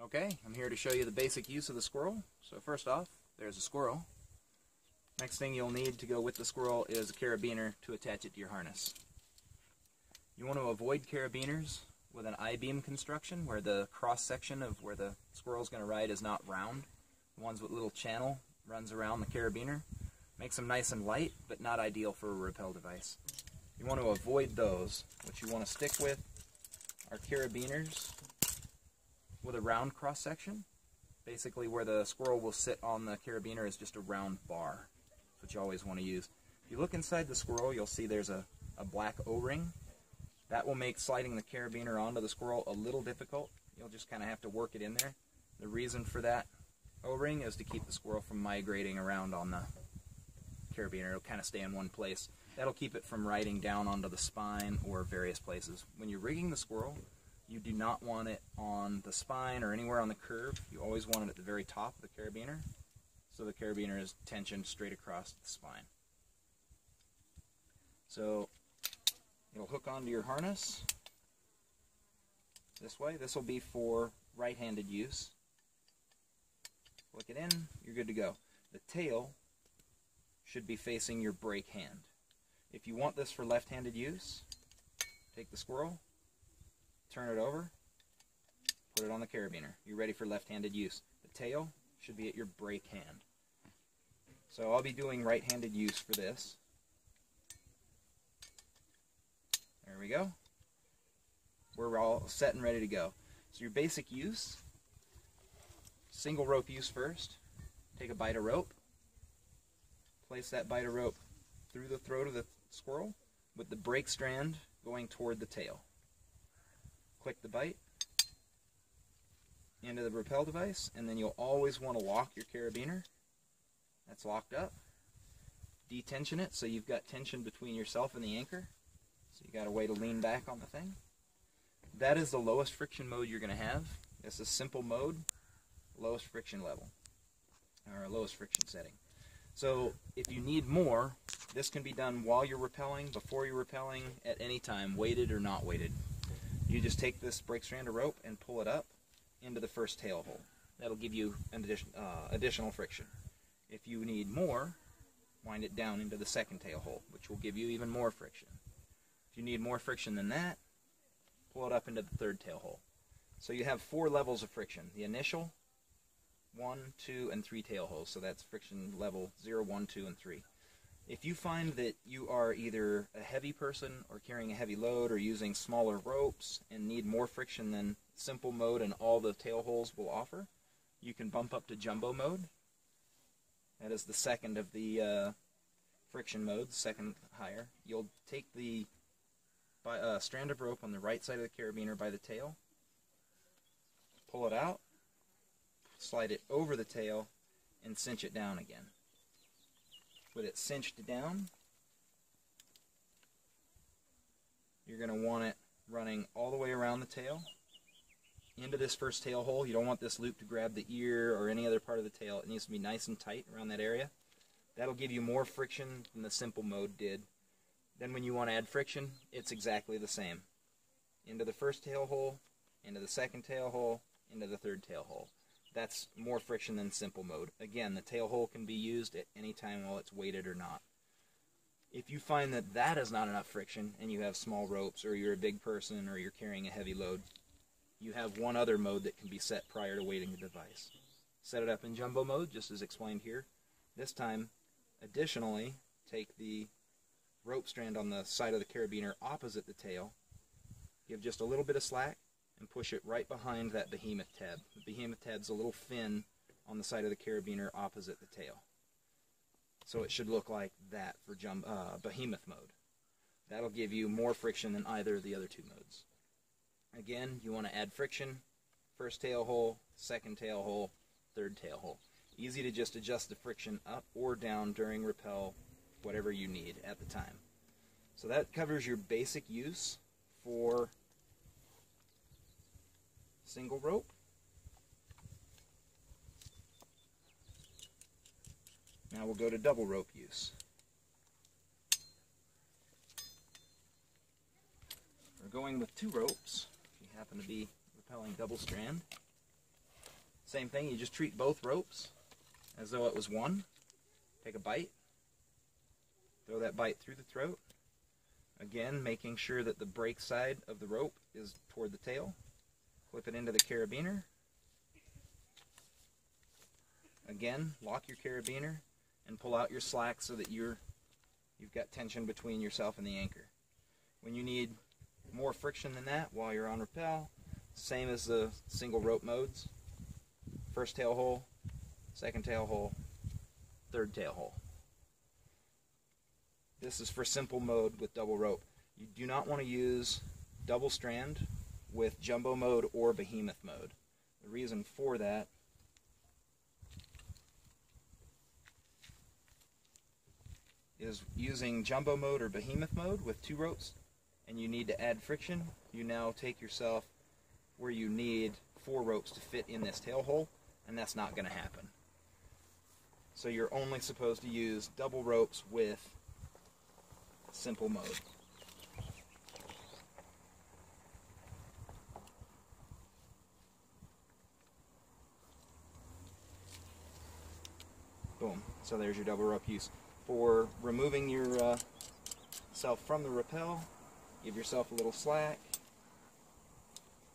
Okay, I'm here to show you the basic use of the Sqwurel. So first off, there's a Sqwurel. Next thing you'll need to go with the Sqwurel is a carabiner to attach it to your harness. You want to avoid carabiners with an I-beam construction where the cross section of where the Sqwurel's going to ride is not round. The ones with little channel runs around the carabiner. Makes them nice and light, but not ideal for a rappel device. You want to avoid those. What you want to stick with are carabiners with a round cross section. Basically where the Sqwurel will sit on the carabiner is just a round bar. That's what you always want to use. If you look inside the Sqwurel, you'll see there's a, a black O-ring. That will make sliding the carabiner onto the Sqwurel a little difficult. You'll just kind of have to work it in there. The reason for that O-ring is to keep the Sqwurel from migrating around on the carabiner. It'll kind of stay in one place. That'll keep it from riding down onto the spine or various places. When you're rigging the Sqwurel, you do not want it on the spine or anywhere on the curve. You always want it at the very top of the carabiner so the carabiner is tensioned straight across the spine. So it'll hook onto your harness this way. This will be for right-handed use. Click it in, you're good to go. The tail should be facing your brake hand. If you want this for left-handed use, take the Sqwurel, turn it over, put it on the carabiner. You're ready for left-handed use. The tail should be at your brake hand. So I'll be doing right-handed use for this. There we go. We're all set and ready to go. So your basic use, single rope use first. Take a bite of rope, place that bite of rope through the throat of the Sqwurel with the brake strand going toward the tail. Click the bite into the rappel device, and then you'll always want to lock your carabiner. That's locked up. Detension it so you've got tension between yourself and the anchor. So you got a way to lean back on the thing. That is the lowest friction mode you're going to have. This is simple mode, lowest friction level, or lowest friction setting. So if you need more, this can be done while you're rappelling, before you're rappelling, at any time, weighted or not weighted. You just take this brake strand of rope and pull it up into the first tail hole. That'll give you an addition, uh, additional friction. If you need more, wind it down into the second tail hole, which will give you even more friction. If you need more friction than that, pull it up into the third tail hole. So you have four levels of friction. The initial, one, two, and three tail holes. So that's friction level zero, one, two, and 3. If you find that you are either a heavy person or carrying a heavy load or using smaller ropes and need more friction than simple mode and all the tail holes will offer, you can bump up to jumbo mode. That is the second of the uh, friction modes, second higher. You'll take the by, uh, strand of rope on the right side of the carabiner by the tail, pull it out, slide it over the tail, and cinch it down again. With it cinched down, you're going to want it running all the way around the tail into this first tail hole. You don't want this loop to grab the ear or any other part of the tail. It needs to be nice and tight around that area. That'll give you more friction than the simple mode did. Then when you want to add friction, it's exactly the same. Into the first tail hole, into the second tail hole, into the third tail hole. That's more friction than simple mode. Again, the tail hole can be used at any time while it's weighted or not. If you find that that is not enough friction and you have small ropes or you're a big person or you're carrying a heavy load, you have one other mode that can be set prior to weighting the device. Set it up in jumbo mode, just as explained here. This time, additionally, take the rope strand on the side of the carabiner opposite the tail, give just a little bit of slack, and push it right behind that behemoth tab. The behemoth tab's a little fin on the side of the carabiner opposite the tail. So it should look like that for jump, uh, behemoth mode. That'll give you more friction than either of the other two modes. Again, you want to add friction, first tail hole, second tail hole, third tail hole. Easy to just adjust the friction up or down during rappel, whatever you need at the time. So that covers your basic use for single rope. Now we'll go to double rope use. We're going with two ropes, if you happen to be rappelling double strand. Same thing, you just treat both ropes as though it was one. Take a bite, throw that bite through the throat. Again, making sure that the brake side of the rope is toward the tail. Clip it into the carabiner. Again, lock your carabiner and pull out your slack so that you're you've got tension between yourself and the anchor. When you need more friction than that while you're on rappel, same as the single rope modes. First tail hole, second tail hole, third tail hole. This is for simple mode with double rope. You do not want to use double strand with jumbo mode or behemoth mode. The reason for that is using jumbo mode or behemoth mode with two ropes and you need to add friction, you now take yourself where you need four ropes to fit in this tail hole, and that's not going to happen. So you're only supposed to use double ropes with simple mode. Boom. So there's your double rope use. For removing yourself uh, from the rappel, give yourself a little slack,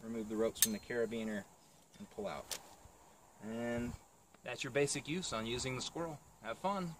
remove the ropes from the carabiner, and pull out. And that's your basic use on using the Sqwurel. Have fun.